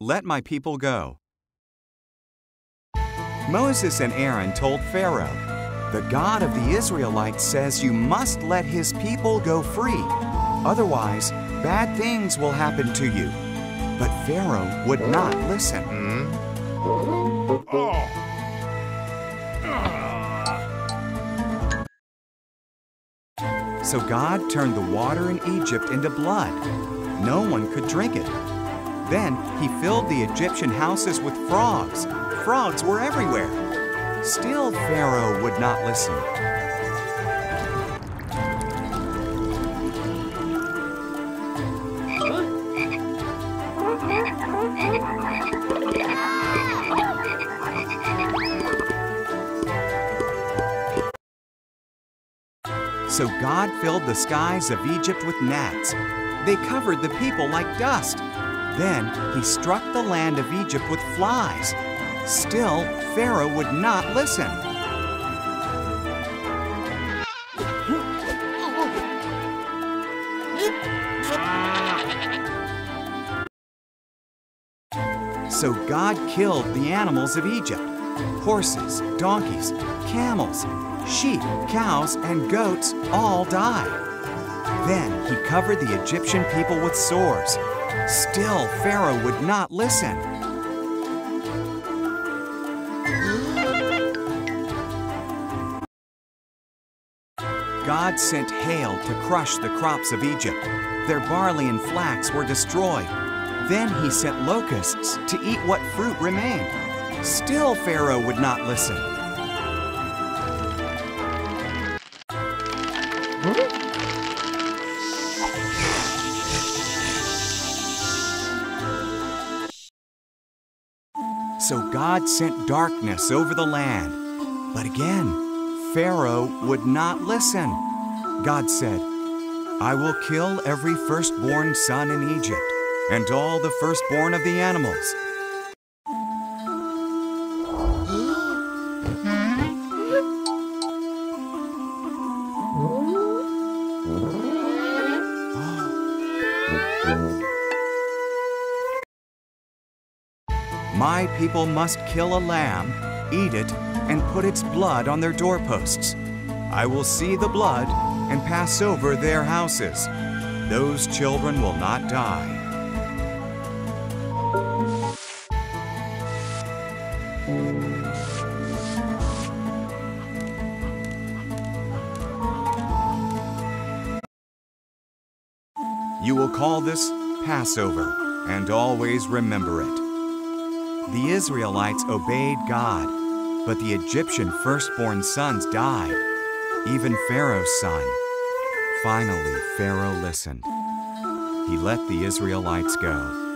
Let my people go. Moses and Aaron told Pharaoh, The God of the Israelites says you must let his people go free. Otherwise, bad things will happen to you. But Pharaoh would not listen. So God turned the water in Egypt into blood. No one could drink it. Then he filled the Egyptian houses with frogs. Frogs were everywhere. Still, Pharaoh would not listen. So God filled the skies of Egypt with gnats. They covered the people like dust. Then he struck the land of Egypt with flies. Still, Pharaoh would not listen. So God killed the animals of Egypt horses, donkeys, camels, sheep, cows, and goats all died. Then he covered the Egyptian people with sores. Still, Pharaoh would not listen. God sent hail to crush the crops of Egypt. Their barley and flax were destroyed. Then he sent locusts to eat what fruit remained. Still, Pharaoh would not listen. So God sent darkness over the land. But again, Pharaoh would not listen. God said, I will kill every firstborn son in Egypt and all the firstborn of the animals. My people must kill a lamb, eat it, and put its blood on their doorposts. I will see the blood and pass over their houses. Those children will not die. You will call this Passover and always remember it. The Israelites obeyed God, but the Egyptian firstborn sons died, even Pharaoh's son. Finally, Pharaoh listened. He let the Israelites go.